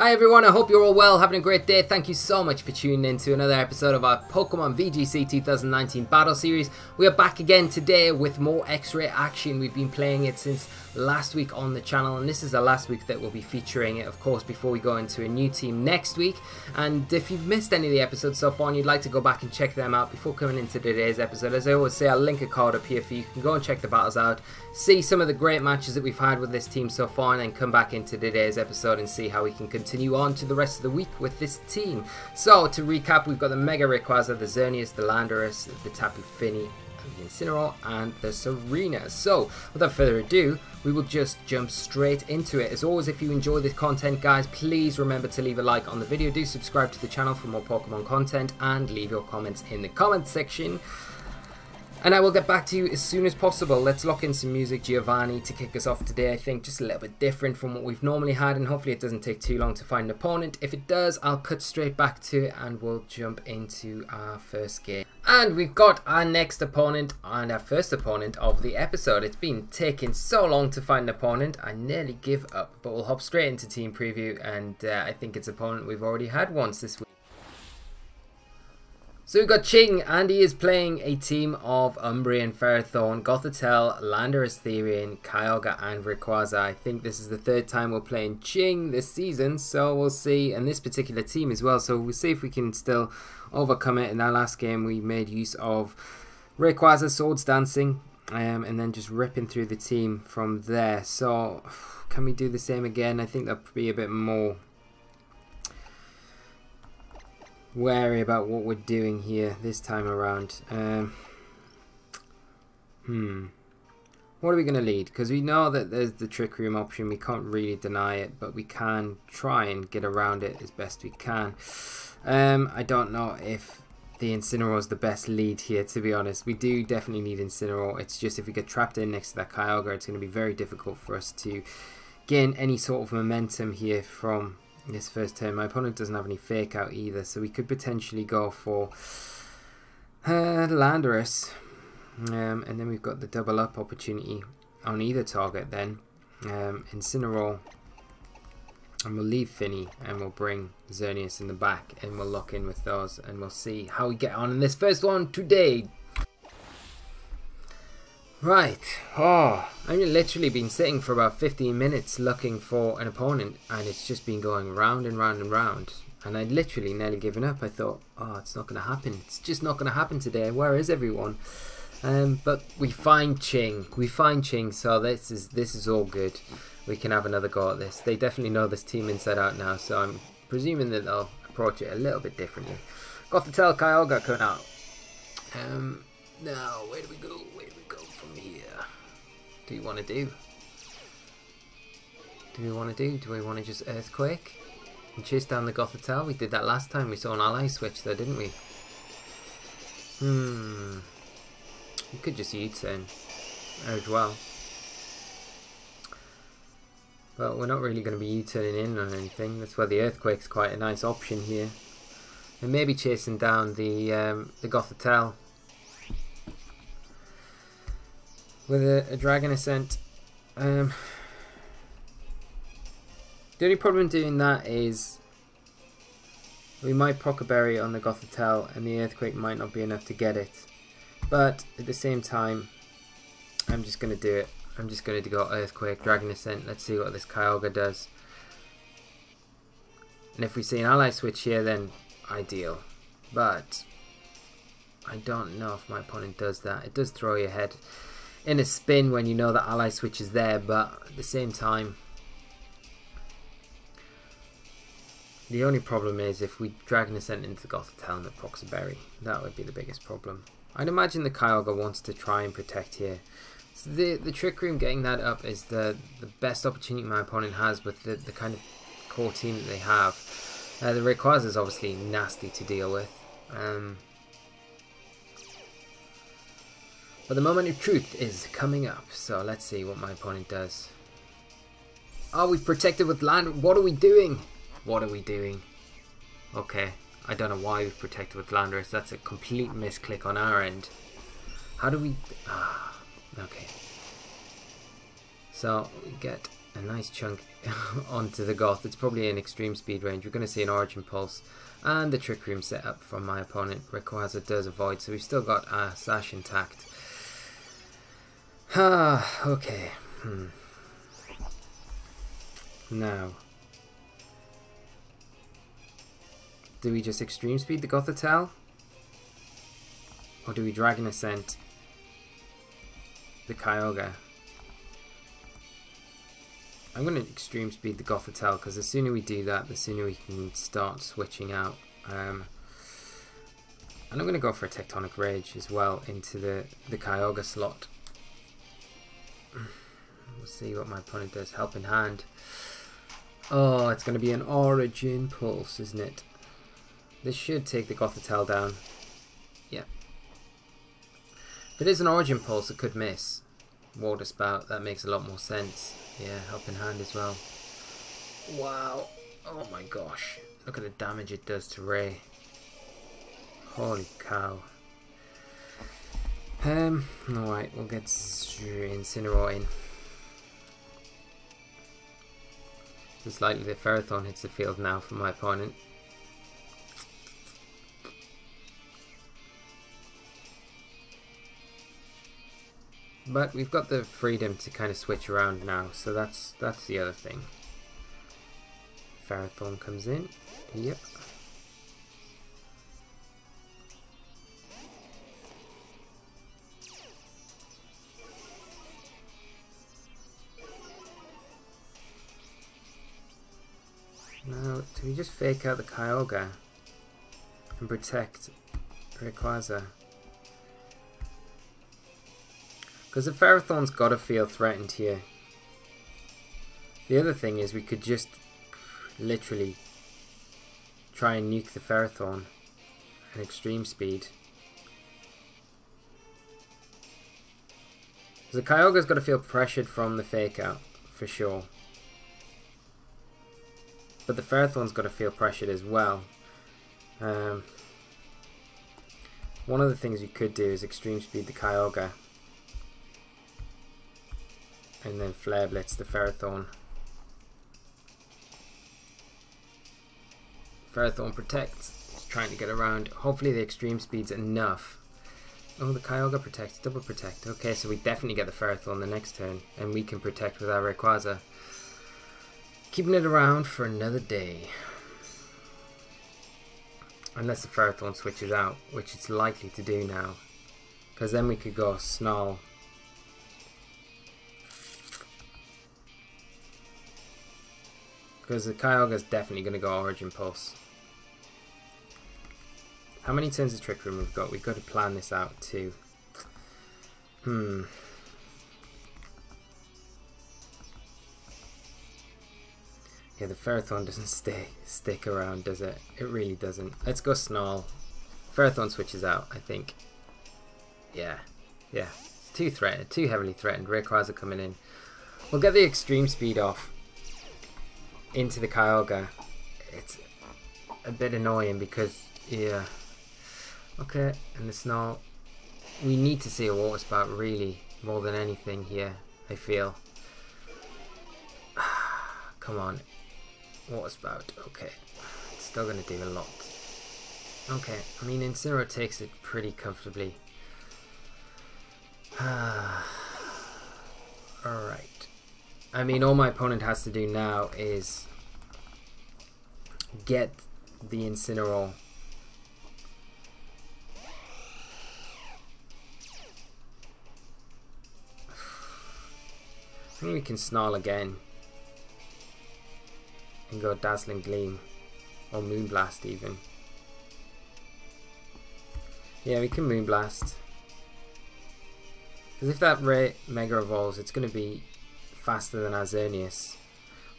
Hi everyone, I hope you're all well, having a great day. Thank you so much for tuning in to another episode of our Pokemon VGC 2019 Battle Series. We are back again today with more X-Ray action. We've been playing it since last week on the channel and this is the last week that we'll be featuring it, of course, before we go into a new team next week. And if you've missed any of the episodes so far and you'd like to go back and check them out before coming into today's episode, as I always say, I'll link a card up here for you. You can go and check the battles out, see some of the great matches that we've had with this team so far and then come back into today's episode and see how we can continue continue on to the rest of the week with this team. So, to recap, we've got the Mega Rayquaza, the Xerneas, the Landorus, the Tapu Fini, the Incineroar, and the Tsareena. So, without further ado, we will just jump straight into it. As always, if you enjoy this content, guys, please remember to leave a like on the video. Do subscribe to the channel for more Pokemon content and leave your comments in the comment section. And I will get back to you as soon as possible. Let's lock in some music, Giovanni, to kick us off today. I think just a little bit different from what we've normally had, and hopefully it doesn't take too long to find an opponent. If it does, I'll cut straight back to it and we'll jump into our first game. And we've got our next opponent and our first opponent of the episode. It's been taking so long to find an opponent, I nearly give up. But we'll hop straight into team preview, and uh, I think it's opponent we've already had once this week. So we've got Ching, and he is playing a team of Umbreon, Ferrothorn, Gothitelle, Landorus Therian, Kyogre, and Rayquaza. I think this is the third time we're playing Ching this season, so we'll see, and this particular team as well, so we'll see if we can still overcome it. In our last game, we made use of Rayquaza Swords Dancing, um, and then just ripping through the team from there. So, can we do the same again? I think that'd be a bit more wary about what we're doing here this time around. Um, hmm. What are we going to lead? Because we know that there's the Trick Room option. We can't really deny it, but we can try and get around it as best we can. Um, I don't know if the Incineroar is the best lead here, to be honest. We do definitely need Incineroar. It's just if we get trapped in next to that Kyogre, it's going to be very difficult for us to gain any sort of momentum here from this first turn. My opponent doesn't have any fake out either, so we could potentially go for uh, Landorus. Um, and then we've got the double up opportunity on either target then. Um, Incineroar. And we'll leave Finny and we'll bring Xerneas in the back and we'll lock in with those and we'll see how we get on in this first one today. Right. Oh, I've literally been sitting for about 15 minutes looking for an opponent and it's just been going round and round and round. And I'd literally nearly given up. I thought, oh, it's not going to happen. It's just not going to happen today. Where is everyone? Um, but we find Ching. We find Ching, so this is this is all good. We can have another go at this. They definitely know this team inside out now, so I'm presuming that they'll approach it a little bit differently. Gothitelle Kyogre coming out. Um, now, where do we go? Do you want to do? Do we want to do? Do we want to just Earthquake? And chase down the Gothitelle? We did that last time. We saw an ally switch there, didn't we? Hmm. We could just U-turn as well. But we're not really going to be U-turning in on anything. That's why the Earthquake's quite a nice option here. And maybe chasing down the um, the Gothitelle with a, a Dragon Ascent. Um, the only problem doing that is we might proc a berry on the Gothitelle and the Earthquake might not be enough to get it. But at the same time, I'm just going to do it. I'm just going to go Earthquake, Dragon Ascent. Let's see what this Kyogre does. And if we see an ally switch here, then ideal. But I don't know if my opponent does that. It does throw your head in a spin when you know that ally switch is there, but at the same time, the only problem is if we Dragon Ascent into Gothitelle and the Berry, that would be the biggest problem. I'd imagine the Kyogre wants to try and protect here. So the the Trick Room getting that up is the, the best opportunity my opponent has with the, the kind of core team that they have. Uh, the Rayquaza is obviously nasty to deal with. Um, But the moment of truth is coming up, so let's see what my opponent does. Oh, we've protected with land. What are we doing? What are we doing? Okay, I don't know why we've protected with Landorus. That's a complete misclick on our end. How do we... Ah, okay. So, we get... Uh, a nice chunk onto the Goth. It's probably an extreme speed range. We're going to see an Origin Pulse. And the Trick Room set up from my opponent. Rayquaza does avoid, so we've still got our Sash intact. Ah, okay. Hmm. Now. Do we just extreme speed the Gothitelle? Or do we Dragon Ascent the Kyogre? I'm going to extreme speed the Gothitelle because the sooner we do that, the sooner we can start switching out. Um, and I'm going to go for a Tectonic Rage as well into the, the Kyogre slot. We'll see what my opponent does. Helping Hand. Oh, it's going to be an Origin Pulse, isn't it? This should take the Gothitelle down. Yeah. If it is an Origin Pulse, it could miss. Water Spout, that makes a lot more sense. Yeah, helping hand as well. Wow. Oh my gosh. Look at the damage it does to Ray. Holy cow. Um, alright, we'll get Incineroar in. It's likely the Ferrothorn hits the field now for my opponent. But we've got the freedom to kind of switch around now, so that's that's the other thing. Ferrothorn comes in. Yep. Do we just fake out the Kyogre and protect Rayquaza? Because the Ferrothorn's got to feel threatened here. The other thing is we could just literally try and nuke the Ferrothorn at extreme speed. The Kyogre's got to feel pressured from the fake out, for sure. But the Ferrothorn's got to feel pressured as well. Um, one of the things you could do is extreme speed the Kyogre and then Flare Blitz the Ferrothorn. Ferrothorn protects, trying to get around. Hopefully the extreme speed's enough. Oh, the Kyogre protects, double protect. Okay, so we definitely get the Ferrothorn the next turn, and we can protect with our Rayquaza. Keeping it around for another day. Unless the Ferrothorn switches out, which it's likely to do now. Because then we could go Snarl Because the Kyogre is definitely going to go Origin Pulse. How many turns of Trick Room we've got? We've got to plan this out too. Hmm. Yeah, the Ferrothorn doesn't stay stick around, does it? It really doesn't. Let's go Snarl. Ferrothorn switches out, I think. Yeah. Yeah. It's too threatened, too heavily threatened. Rayquaza coming in. We'll get the extreme speed off into the Kyogre, it's a bit annoying because, yeah. Okay, and the snow. We need to see a water spout really more than anything here, I feel. Come on. Water spout, okay. It's still to do a lot. Okay, I mean Incineroar takes it pretty comfortably. Alright. I mean, all my opponent has to do now is get the Incineroar. I think we can snarl again and go Dazzling Gleam or Moonblast even. Yeah, we can Moonblast. Because if that Ray Mega Evolves, it's going to be faster than Xerneas.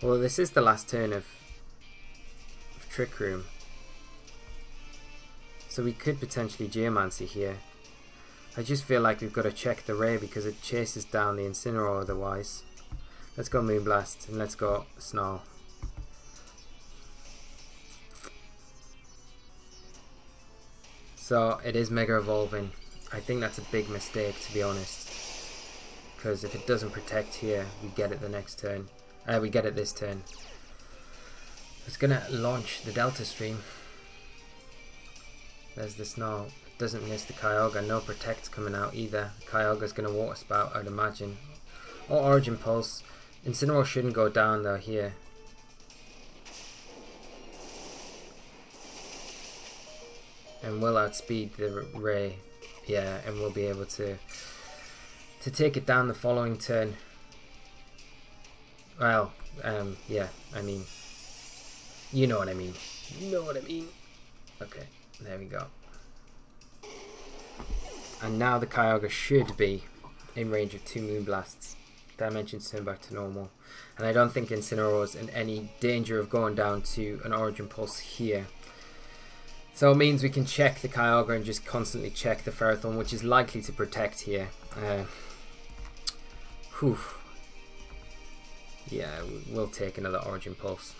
Well, this is the last turn of, of Trick Room. So we could potentially Geomancy here. I just feel like we've got to check the Ray because it chases down the Incineroar otherwise. Let's go Moonblast and let's go Snarl. So it is Mega Evolving. I think that's a big mistake to be honest because if it doesn't protect here, we get it the next turn. Uh, we get it this turn. It's gonna launch the Delta Stream. There's the snow. Doesn't miss the Kyogre. No Protect coming out either. Kyogre's gonna water spout, I'd imagine. Or Origin Pulse. Incineroar shouldn't go down though here. And will outspeed the Ray. Yeah, and we'll be able to to take it down the following turn. Well, um, yeah, I mean, you know what I mean. You know what I mean. Okay, there we go. And now the Kyogre should be in range of two Moonblasts. Dimensions turn back to normal. And I don't think Incineroar is in any danger of going down to an Origin Pulse here. So it means we can check the Kyogre and just constantly check the Ferrothorn, which is likely to protect here. Uh, whew. Yeah, we'll take another Origin Pulse.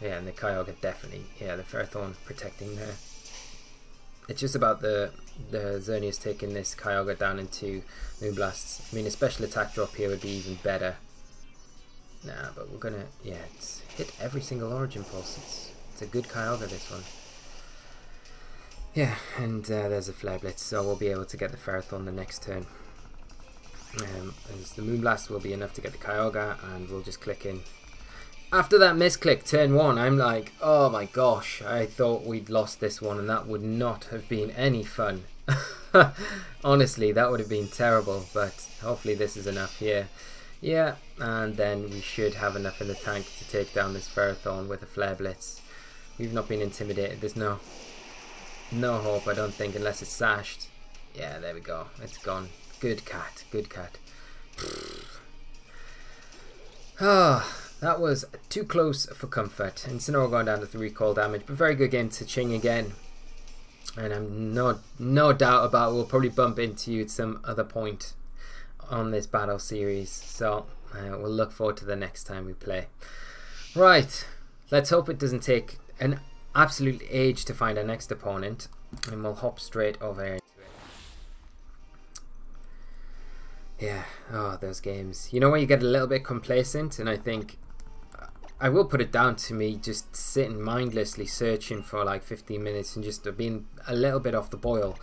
Yeah, and the Kyogre definitely, yeah, the Ferrothorn protecting there. It's just about the the Xerneas taking this Kyogre down into Moonblasts. I mean, a special attack drop here would be even better. Nah, but we're gonna, yeah, it's hit every single Origin Pulse. It's, it's a good Kyogre, this one. Yeah, and uh, there's a Flare Blitz, so we'll be able to get the Ferrothorn the next turn. Um, as the Moonblast will be enough to get the Kyogre, and we'll just click in after that misclick turn one, I'm like, oh my gosh, I thought we'd lost this one and that would not have been any fun. Honestly, that would have been terrible, but hopefully this is enough here. Yeah, and then we should have enough in the tank to take down this Ferrothorn with a Flare Blitz. We've not been intimidated, there's no no hope, I don't think, unless it's sashed. Yeah, there we go, it's gone. Good cat, good cat. Ah. That was too close for comfort. and Incineroar going down to 3 cold damage, but very good game to Ching again. And I'm no, no doubt about we'll probably bump into you at some other point on this battle series. So uh, we'll look forward to the next time we play. Right, let's hope it doesn't take an absolute age to find our next opponent. And we'll hop straight over Yeah, oh, those games. You know when you get a little bit complacent and I think I will put it down to me just sitting mindlessly searching for like 15 minutes and just being a little bit off the boil.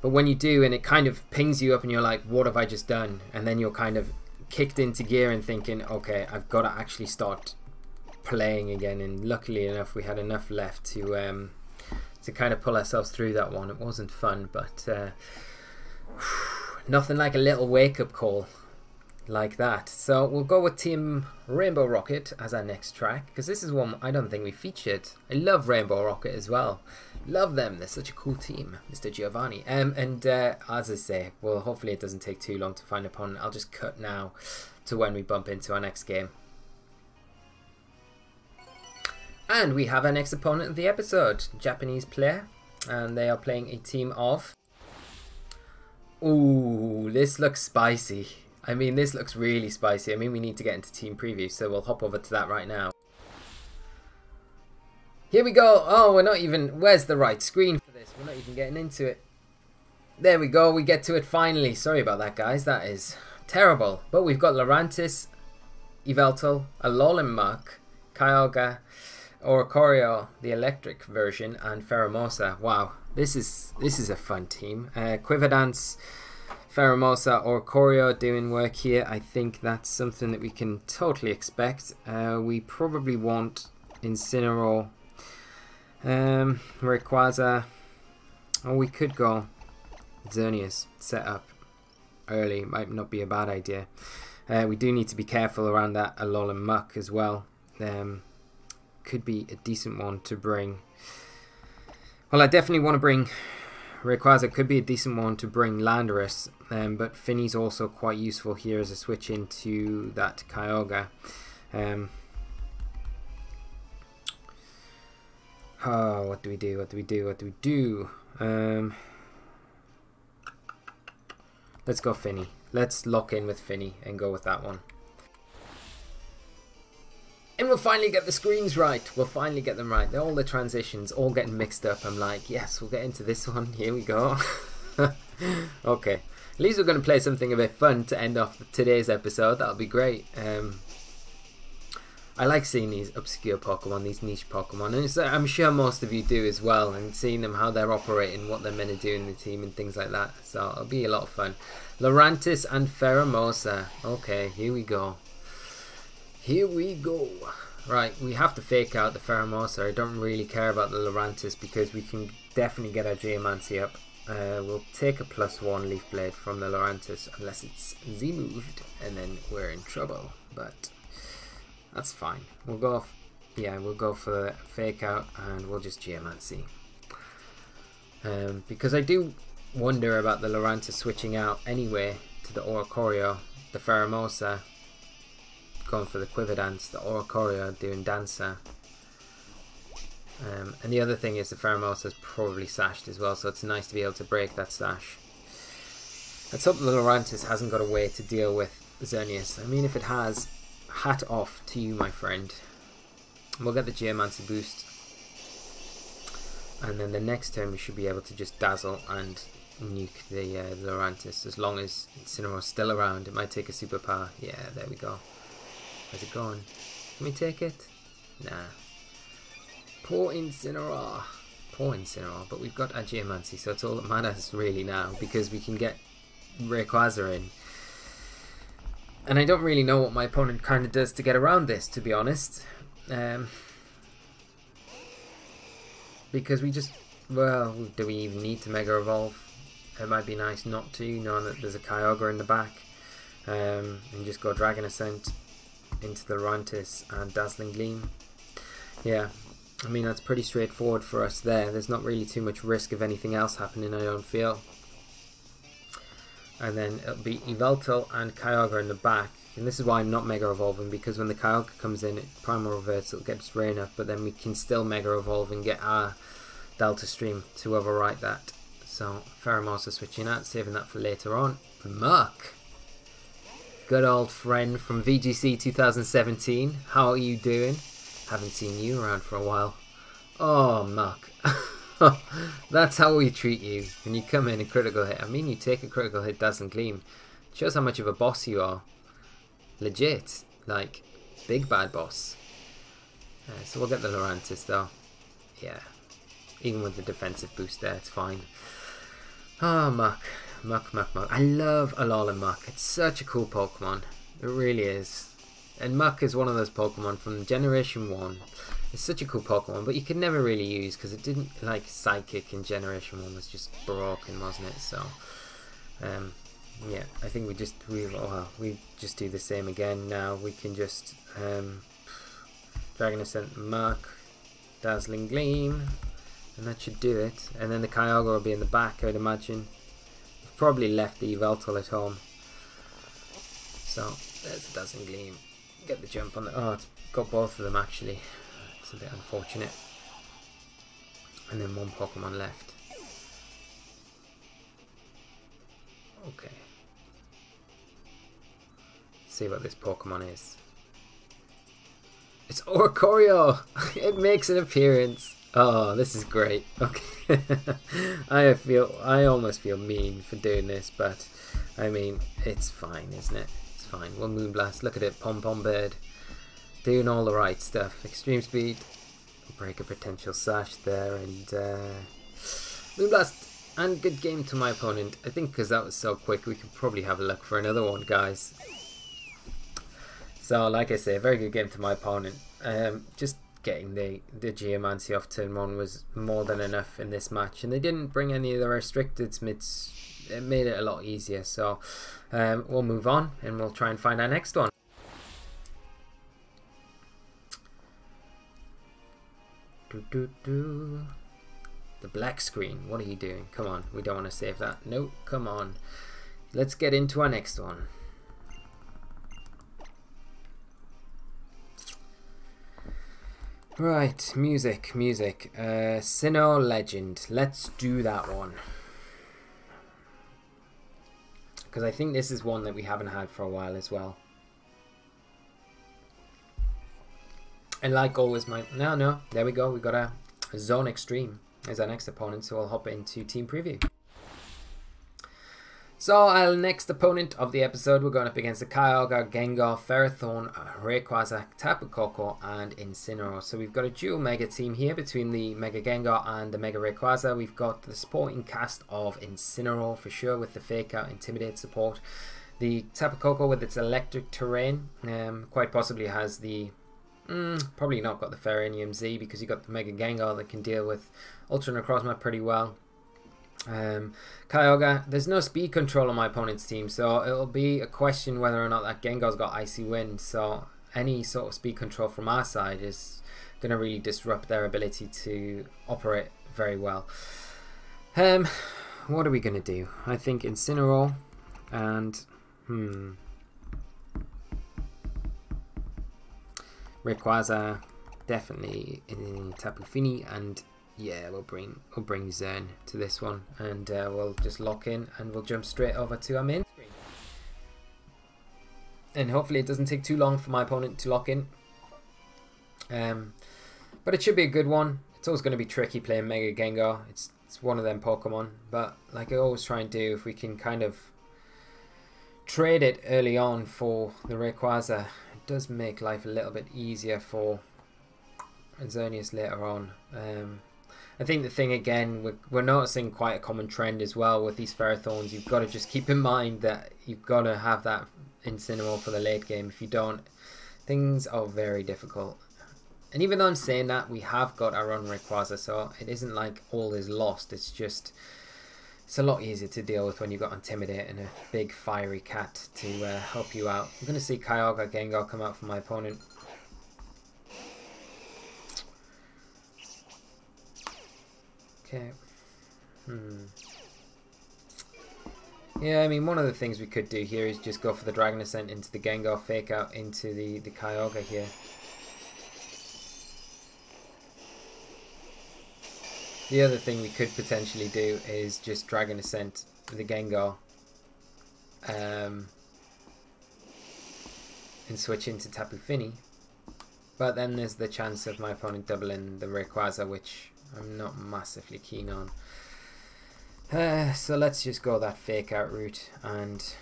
But when you do and it kind of pings you up and you're like, what have I just done? And then you're kind of kicked into gear and thinking, okay, I've got to actually start playing again. And luckily enough, we had enough left to um, to kind of pull ourselves through that one. It wasn't fun, but uh, nothing like a little wake up call like that. So we'll go with Team Rainbow Rocket as our next track because this is one I don't think we featured. I love Rainbow Rocket as well. Love them. They're such a cool team, Mr. Giovanni. Um, and uh, as I say, well, hopefully it doesn't take too long to find a opponent. I'll just cut now to when we bump into our next game. And we have our next opponent of the episode, Japanese player, and they are playing a team of. Ooh, this looks spicy. I mean, this looks really spicy. I mean, we need to get into team preview, so we'll hop over to that right now. Here we go. Oh, we're not even... Where's the right screen for this? We're not even getting into it. There we go. We get to it finally. Sorry about that, guys. That is terrible. But we've got Lurantis, Yveltal, Alolan Muk, Kyogre, Oricorio, the electric version, and Pheromosa. Wow. This is this is a fun team. Uh, Quiver-Dance... Pheromosa Oricorio doing work here. I think that's something that we can totally expect. Uh, we probably want Incineroar, um, Rayquaza, or we could go Xerneas set up early. Might not be a bad idea. Uh, we do need to be careful around that Alolan Muk as well. Um, could be a decent one to bring. Well, I definitely want to bring Rayquaza could be a decent one to bring Landorus, um, but Finny's also quite useful here as a switch into that Kyogre. Um, oh, what do we do? What do we do? What do we do? Um, let's go Finny. Let's lock in with Finny and go with that one. And we'll finally get the screens right. We'll finally get them right. All the transitions all getting mixed up. I'm like, yes, we'll get into this one. Here we go. okay. At least we're going to play something a bit fun to end off today's episode. That'll be great. Um, I like seeing these obscure Pokemon, these niche Pokemon, and I'm sure most of you do as well, and seeing them how they're operating, what they're meant to do in the team, and things like that. So it'll be a lot of fun. Lurantis and Pheromosa. Okay, here we go. Here we go. Right, we have to fake out the Pheromosa. I don't really care about the Lurantis because we can definitely get our Geomancy up. Uh, we'll take a plus one Leaf Blade from the Lurantis unless it's Z-moved and then we're in trouble. But that's fine. We'll go, off, yeah, we'll go for the fake out and we'll just Geomancy. Um, because I do wonder about the Lurantis switching out anyway to the Oricorio, the Pheromosa going for the quiver dance, the Oricorio doing dancer. Um, and the other thing is the Pheromosa is probably sashed as well, so it's nice to be able to break that sash. Let's hope the Lurantis hasn't got a way to deal with Xerneas. I mean, if it has, hat off to you, my friend. We'll get the Geomancy boost. And then the next turn we should be able to just dazzle and nuke the uh, Lurantis as long as Incineroar's still around. It might take a superpower. Yeah, there we go. Where's it gone? Can we take it? Nah. Poor Incineroar. Poor Incineroar. But we've got our Geomancy, so it's all that matters really now because we can get Rayquaza in. And I don't really know what my opponent kind of does to get around this, to be honest. Um, because we just, well, do we even need to Mega Evolve? It might be nice not to, knowing that there's a Kyogre in the back. Um, and just go Dragon Ascent into the Lurantis and Dazzling Gleam. Yeah, I mean that's pretty straightforward for us there. There's not really too much risk of anything else happening, I don't feel. And then it'll be Yveltal and Kyogre in the back. And this is why I'm not Mega Evolving, because when the Kyogre comes in, it Primal Reverse, it'll get its Rain up, but then we can still Mega Evolve and get our Delta Stream to overwrite that. So, Pheromosa switching out, saving that for later on. Muk! Good old friend from VGC 2017. How are you doing? Haven't seen you around for a while. Oh, Muk. That's how we treat you when you come in a critical hit. I mean, you take a critical hit, doesn't gleam. shows how much of a boss you are. Legit. Like, big bad boss. Uh, so we'll get the Lurantis though. Yeah. Even with the defensive boost there, it's fine. Oh, Muk. Muk, Muk, Muk. I love Alolan Muk. It's such a cool Pokemon. It really is. And Muk is one of those Pokemon from Generation 1. It's such a cool Pokemon, but you could never really use because it didn't, like, Psychic in Generation 1 was just broken, wasn't it? So, um, yeah, I think we just, we, we just do the same again now. We can just, um, Dragon Ascent Muk, Dazzling Gleam, and that should do it. And then the Kyogre will be in the back, I'd imagine probably left the Yveltal at home. So there's a Dazzling Gleam. Get the jump on the. Oh, it's got both of them actually. It's a bit unfortunate. And then one Pokemon left. Okay. see what this Pokemon is. It's Oricorio! it makes an appearance. Oh, this is great. Okay. I feel I almost feel mean for doing this, but I mean, it's fine, isn't it? It's fine. One Moonblast, look at it, Pom Pom Bird. Doing all the right stuff. Extreme speed, break a potential sash there, and uh, Moonblast. And good game to my opponent. I think because that was so quick, we could probably have a look for another one, guys. So, like I say, very good game to my opponent. Um, just getting the, the Geomancy off turn 1 was more than enough in this match. And they didn't bring any of the restricted Smiths. It made it a lot easier. So um, we'll move on and we'll try and find our next one. Do, do, do. The black screen. What are you doing? Come on. We don't want to save that. No, come on. Let's get into our next one. Right, music, music. Uh, Sinnoh Legend. Let's do that one. Because I think this is one that we haven't had for a while as well. And like always, my no, no, there we go. We got a Zone Extreme as our next opponent, so I'll hop into team preview. So our next opponent of the episode, we're going up against the Kyogre, Gengar, Ferrothorn, Rayquaza, Tapu Koko, and Incineroar. So we've got a dual Mega team here between the Mega Gengar and the Mega Rayquaza. We've got the supporting cast of Incineroar for sure with the Fake Out, Intimidate support. The Tapu Koko with its electric terrain um, quite possibly has the Mm, probably not got the Ferronium Z because you got the Mega Gengar that can deal with Ultra Necrozma pretty well. Um, Kyogre, there's no speed control on my opponent's team, so it'll be a question whether or not that Gengar's got Icy Wind. So any sort of speed control from our side is going to really disrupt their ability to operate very well. Um, what are we going to do? I think Incineroar and hmm. Rayquaza definitely in Tapu Fini and yeah, we'll bring we'll bring Zern to this one, and uh, we'll just lock in, and we'll jump straight over to our main screen. And hopefully, it doesn't take too long for my opponent to lock in. Um, but it should be a good one. It's always going to be tricky playing Mega Gengar. It's it's one of them Pokemon, but like I always try and do, if we can kind of trade it early on for the Rayquaza, it does make life a little bit easier for Xerneas later on. Um, I think the thing again, we're, we're noticing quite a common trend as well with these Ferrothorns. You've got to just keep in mind that you've got to have that Incineroar for the late game. If you don't, things are very difficult. And even though I'm saying that, we have got our own Rayquaza, so it isn't like all is lost. It's just it's a lot easier to deal with when you've got Intimidate and a big fiery cat to uh, help you out. I'm going to see Kyogre Gengar come out for my opponent. Okay. Hmm. Yeah, I mean, one of the things we could do here is just go for the Dragon Ascent into the Gengar, fake out into the, the Kyogre here. The other thing we could potentially do is just Dragon Ascent the Gengar um, and switch into Tapu Fini. But then there's the chance of my opponent doubling the Rayquaza, which I'm not massively keen on. Uh, so let's just go that fake out route and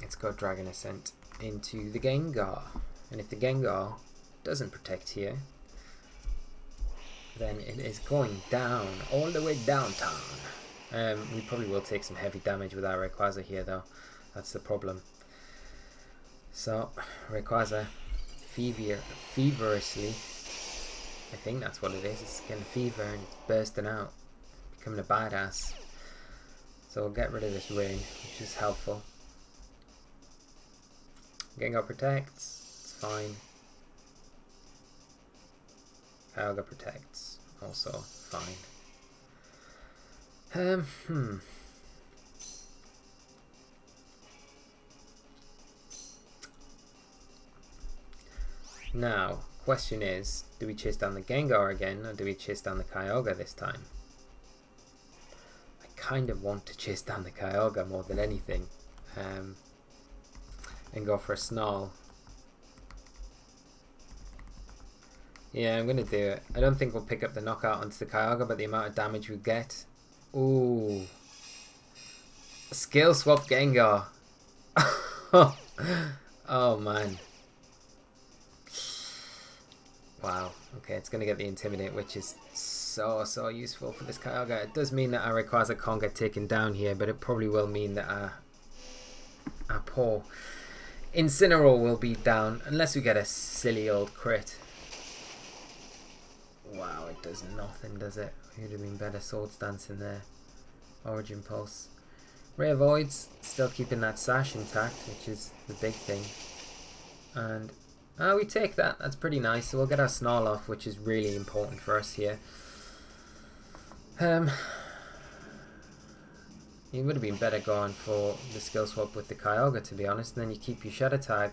let's go Dragon Ascent into the Gengar. And if the Gengar doesn't protect here, then it is going down, all the way downtown. Um, we probably will take some heavy damage with our Rayquaza here though. That's the problem. So, Rayquaza fever feverishly I think that's what it is. It's getting fever and it's bursting out, becoming a badass. So we'll get rid of this rain, which is helpful. Gengar protects, it's fine. Kyogre protects, also fine. Um, hmm. Now, question is, do we chase down the Gengar again, or do we chase down the Kyogre this time? I kind of want to chase down the Kyogre more than anything. Um, and go for a Snarl. Yeah, I'm going to do it. I don't think we'll pick up the knockout onto the Kyogre, but the amount of damage we get... Ooh. Skill swap Gengar. oh man. Wow, okay, it's going to get the Intimidate, which is so, so useful for this Kyogre. It does mean that our Rayquaza can't get taken down here, but it probably will mean that our, our poor Incineroar will be down, unless we get a silly old crit. Wow, it does nothing, does it? It would have been better Swords Dance in there. Origin Pulse. Ray Avoids, still keeping that sash intact, which is the big thing. And uh, we take that. That's pretty nice. So we'll get our Snarl off, which is really important for us here. Um, it would have been better going for the skill swap with the Kyogre, to be honest. And then you keep your Shadow Tag.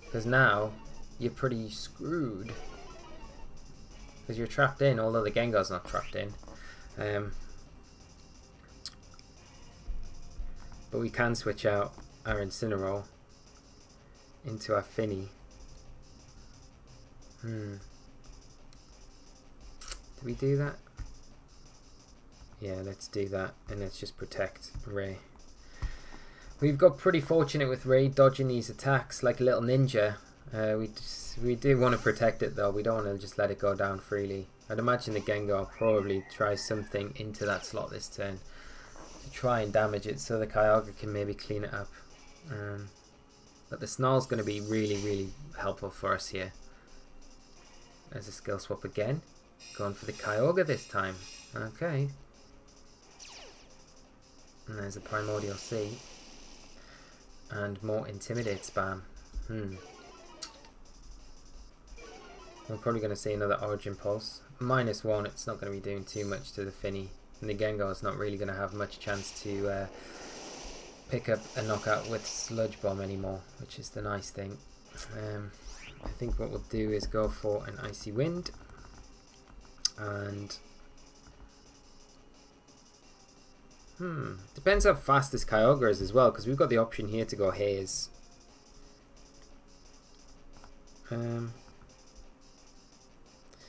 Because now, you're pretty screwed. Because you're trapped in, although the Gengar's not trapped in. Um, but we can switch out our Incineroar into our Fini Hmm. Do we do that? Yeah, let's do that. And let's just protect Ray. We've got pretty fortunate with Ray dodging these attacks like a little ninja. Uh, we just, we do want to protect it though. We don't want to just let it go down freely. I'd imagine the Gengar probably tries something into that slot this turn to try and damage it so the Kyogre can maybe clean it up. Um, but the Snarl's going to be really, really helpful for us here. There's a skill swap again. Going for the Kyogre this time. Okay. And there's a Primordial Sea. And more Intimidate spam. Hmm. We're probably going to see another Origin Pulse. Minus one, it's not going to be doing too much to the Finny. And the Gengar's not really going to have much chance to uh, pick up a knockout with Sludge Bomb anymore, which is the nice thing. Um, I think what we'll do is go for an Icy Wind. And... Hmm, depends how fast this Kyogre is as well, because we've got the option here to go Haze. Um,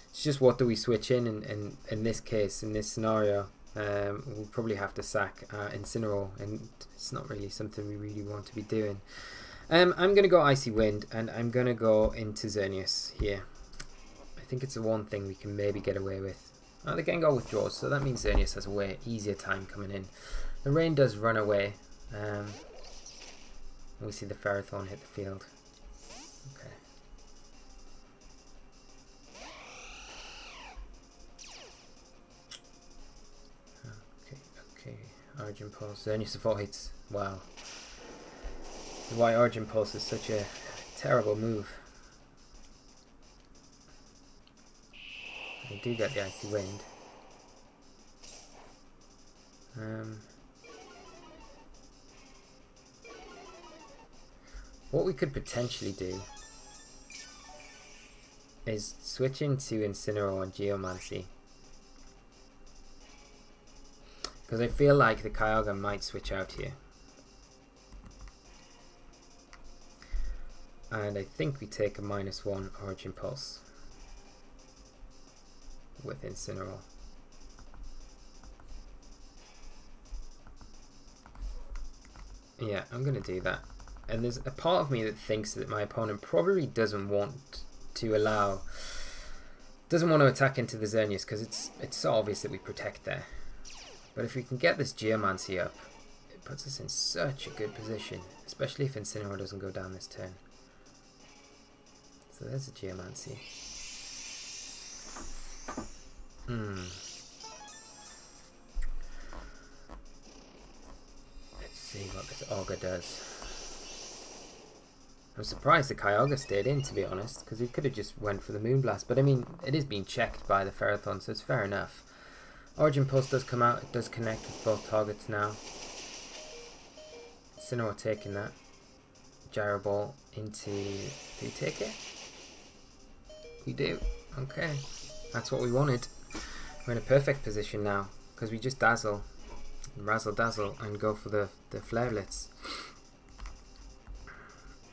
it's just what do we switch in, and in, in, in this case, in this scenario, um, we'll probably have to sack uh, Incineroar, and it's not really something we really want to be doing. Um, I'm going to go Icy Wind, and I'm going to go into Xerneas here. I think it's the one thing we can maybe get away with. Oh, the Gengar withdraws, so that means Xerneas has a way easier time coming in. The rain does run away. Um, we see the Ferrothorn hit the field. Okay. Okay. Origin Pulse. Only support Why Origin Pulse is such a terrible move. I do get the Icy Wind. Um, what we could potentially do is switch into Incineroar and Geomancy. Because I feel like the Kyogre might switch out here. And I think we take a minus one Origin Pulse with Incineroar. Yeah, I'm going to do that. And there's a part of me that thinks that my opponent probably doesn't want to allow... Doesn't want to attack into the Xerneas because it's, it's so obvious that we protect there. But if we can get this Geomancy up, it puts us in such a good position, especially if Incineroar doesn't go down this turn. So there's a Geomancy. Hmm. Let's see what this Auger does. I'm surprised the Kyogre stayed in, to be honest, because he could have just went for the Moonblast. But I mean, it is being checked by the Ferrothorn, so it's fair enough. Origin Pulse does come out, it does connect with both targets now. Sinnoh taking that. Gyro Ball into... Do we take it? We do. Okay. That's what we wanted. We're in a perfect position now, because we just dazzle. Razzle dazzle and go for the, the flare blitz.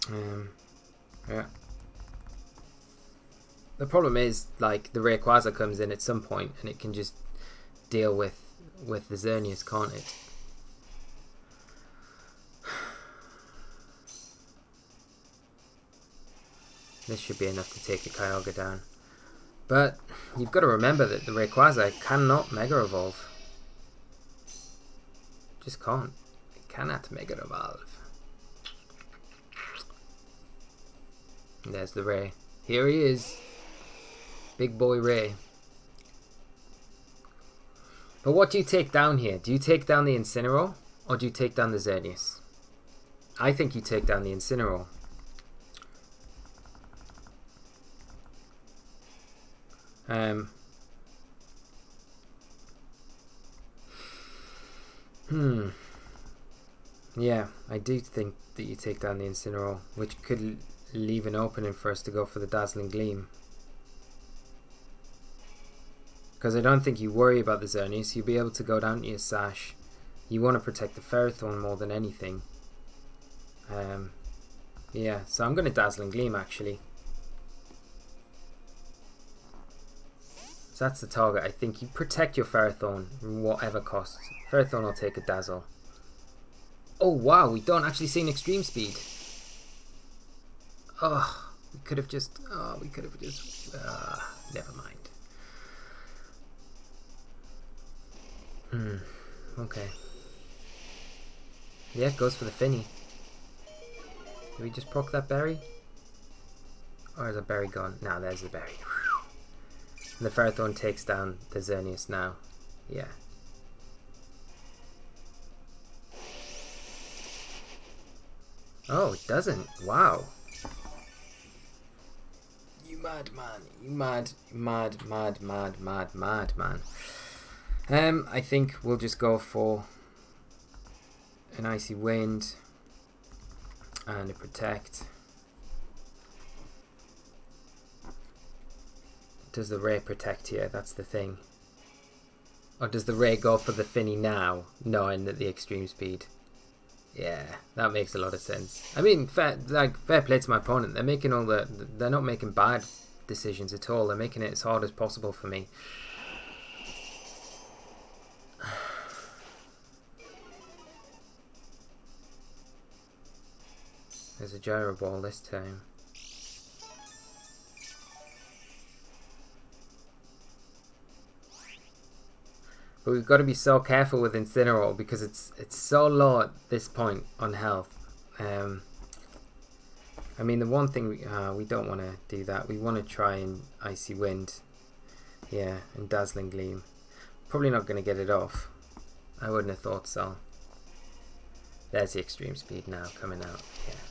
Um, yeah. The problem is, like, the Rayquaza comes in at some point and it can just deal with with the Xerneas, can't it? This should be enough to take a Kyogre down. But you've got to remember that the Rayquaza cannot Mega Evolve. Just can't. It cannot Mega Evolve. There's the Ray. Here he is. Big boy Ray. But what do you take down here? Do you take down the Incineroar or do you take down the Xerneas? I think you take down the Incineroar. Um, hmm. Yeah, I do think that you take down the Incineroar, which could leave an opening for us to go for the Dazzling Gleam. Because I don't think you worry about the Xerneas. You'll be able to go down to your Sash. You want to protect the Ferrothorn more than anything. Um, yeah, so I'm going to Dazzling Gleam actually. So that's the target. I think you protect your Ferrothorn, whatever costs. Ferrothorn will take a Dazzle. Oh wow, we don't actually see an Extreme Speed. Oh, we could have just... Oh, we could have just... Uh, never mind. Hmm, okay. Yeah, it goes for the Fini. Did we just proc that berry? Or is a berry gone? Now there's the berry. And the Ferrothorn takes down the Xerneas now. Yeah. Oh, it doesn't. Wow. You mad man. You mad, mad, mad, mad, mad, mad man. Um, I think we'll just go for an icy wind and a protect. Does the ray protect here? That's the thing. Or does the ray go for the Fini now, knowing that the extreme speed? Yeah, that makes a lot of sense. I mean, fair, like fair play to my opponent. They're making all the, they're not making bad decisions at all. They're making it as hard as possible for me. There's a gyro ball this time. But we've got to be so careful with Incineroar because it's it's so low at this point on health. Um, I mean, the one thing we, uh, we don't want to do that. We want to try and Icy Wind. Yeah, and Dazzling Gleam. Probably not going to get it off. I wouldn't have thought so. There's the extreme speed now coming out. Yeah.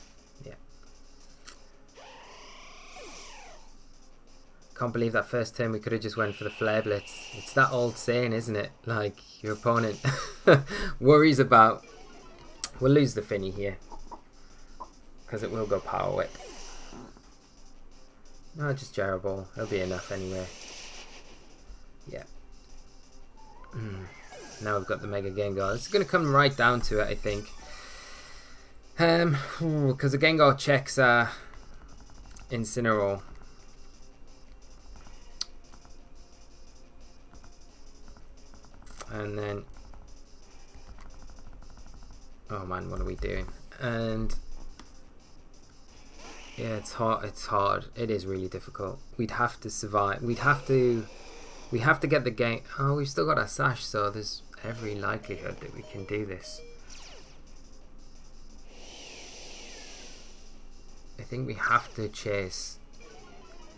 Can't believe that first turn we could have just went for the flare blitz. It's that old saying, isn't it? Like, your opponent worries about... We'll lose the Fini here. Because it will go power whip. No, just gyro. It'll be enough anyway. Yeah. Mm. Now we've got the Mega Gengar. It's going to come right down to it, I think. Um, because the Gengar checks uh, Incineroar. And then oh man what are we doing? And yeah it's hard it's hard. It is really difficult. We'd have to survive we'd have to we have to get the game oh we've still got our sash so there's every likelihood that we can do this. I think we have to chase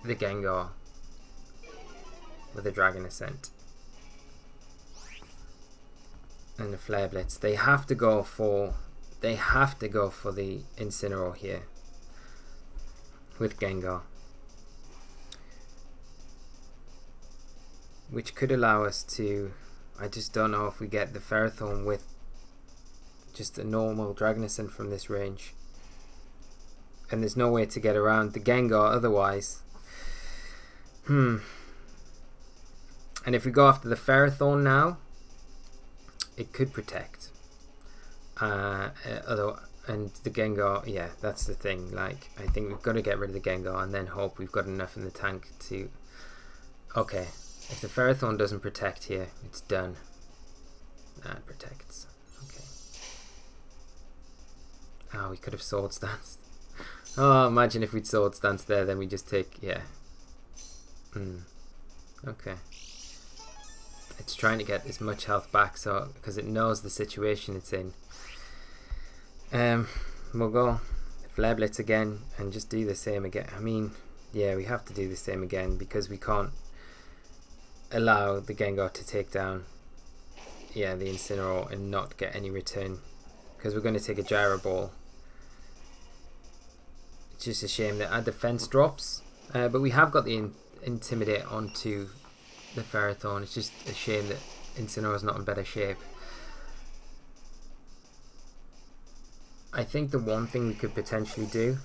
the Gengar with a Dragon Ascent and the Flare Blitz. They have to go for they have to go for the Incineroar here with Gengar. Which could allow us to I just don't know if we get the Ferrothorn with just a normal Dragon Ascent from this range. And there's no way to get around the Gengar otherwise. Hmm. And if we go after the Ferrothorn now, it could protect. Uh, uh, although, and the Gengar, yeah, that's the thing. Like, I think we've got to get rid of the Gengar and then hope we've got enough in the tank to. Okay, if the Ferrothorn doesn't protect here, it's done. That protects. Okay. Oh, we could have Swords Dance. Oh, imagine if we'd Swords Dance there, then we just take, yeah. Hmm. Okay it's trying to get as much health back so because it knows the situation it's in. Um we'll go flare blitz again and just do the same again I mean yeah we have to do the same again because we can't allow the Gengar to take down yeah the Incineroar and not get any return because we're going to take a Gyro Ball. It's just a shame that our defense drops uh, but we have got the in Intimidate onto the Ferrothorn. It's just a shame that is not in better shape. I think the one thing we could potentially do,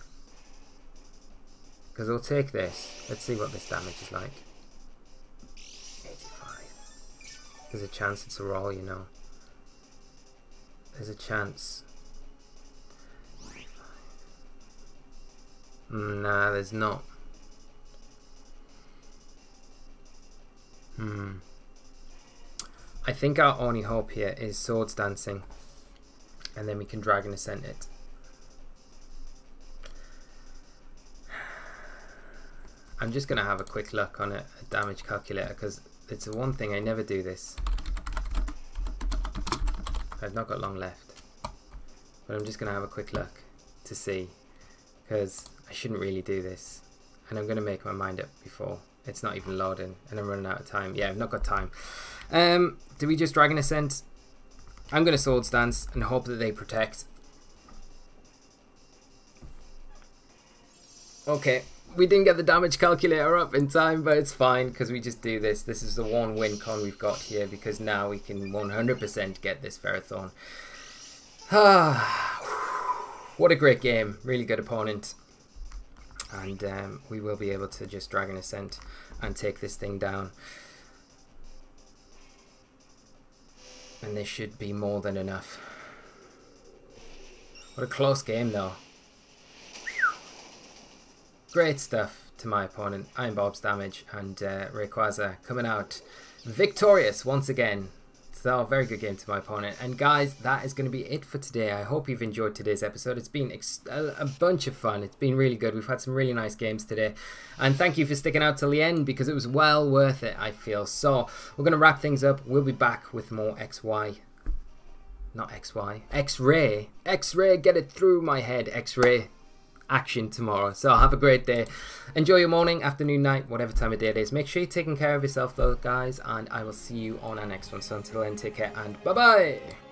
because we'll take this. Let's see what this damage is like. 85. There's a chance it's a roll, you know. There's a chance. Hmm, nah, there's not. Hmm. I think our only hope here is swords dancing. And then we can dragon ascent it. I'm just going to have a quick look on a, a damage calculator because it's the one thing I never do this. I've not got long left. But I'm just going to have a quick look to see because I shouldn't really do this. And I'm going to make my mind up before it's not even loading and I'm running out of time. Yeah, I've not got time. Um, do we just Dragon Ascent? I'm going to Swords Dance and hope that they protect. Okay, we didn't get the damage calculator up in time, but it's fine because we just do this. This is the one win con we've got here because now we can 100% get this Ferrothorn. Ah, what a great game. Really good opponent and um, we will be able to just Dragon Ascent and take this thing down. And this should be more than enough. What a close game though. Great stuff to my opponent, Iron Bob's damage, and uh, Rayquaza coming out victorious once again so, very good game to my opponent. And guys, that is going to be it for today. I hope you've enjoyed today's episode. It's been a, bunch of fun. It's been really good. We've had some really nice games today. And thank you for sticking out till the end because it was well worth it, I feel. So, we're going to wrap things up. We'll be back with more XY. Not XY. X-Ray. X-Ray, get it through my head. X-Ray action tomorrow. So have a great day. Enjoy your morning, afternoon, night, whatever time of day it is. Make sure you're taking care of yourself though, guys, and I will see you on our next one. So until then, take care and bye-bye.